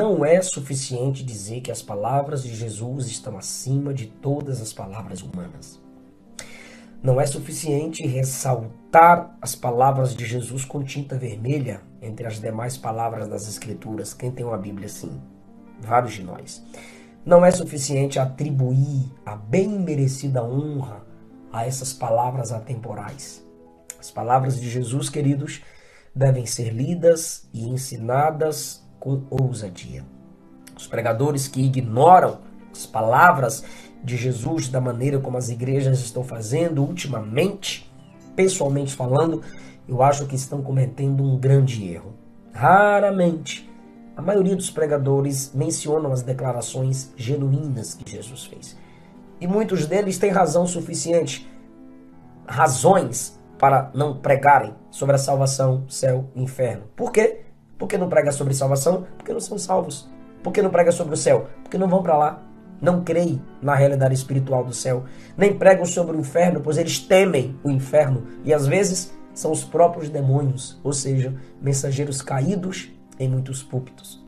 não é suficiente dizer que as palavras de Jesus estão acima de todas as palavras humanas. Não é suficiente ressaltar as palavras de Jesus com tinta vermelha entre as demais palavras das Escrituras. Quem tem uma Bíblia assim? Vários de nós. Não é suficiente atribuir a bem merecida honra a essas palavras atemporais. As palavras de Jesus, queridos, devem ser lidas e ensinadas com ousadia. Os pregadores que ignoram as palavras de Jesus da maneira como as igrejas estão fazendo ultimamente, pessoalmente falando, eu acho que estão cometendo um grande erro. Raramente a maioria dos pregadores mencionam as declarações genuínas que Jesus fez. E muitos deles têm razão suficiente, razões para não pregarem sobre a salvação, céu e inferno. Por quê? Porque não prega sobre salvação? Porque não são salvos. Por que não prega sobre o céu? Porque não vão para lá. Não creem na realidade espiritual do céu. Nem pregam sobre o inferno, pois eles temem o inferno. E às vezes são os próprios demônios, ou seja, mensageiros caídos em muitos púlpitos.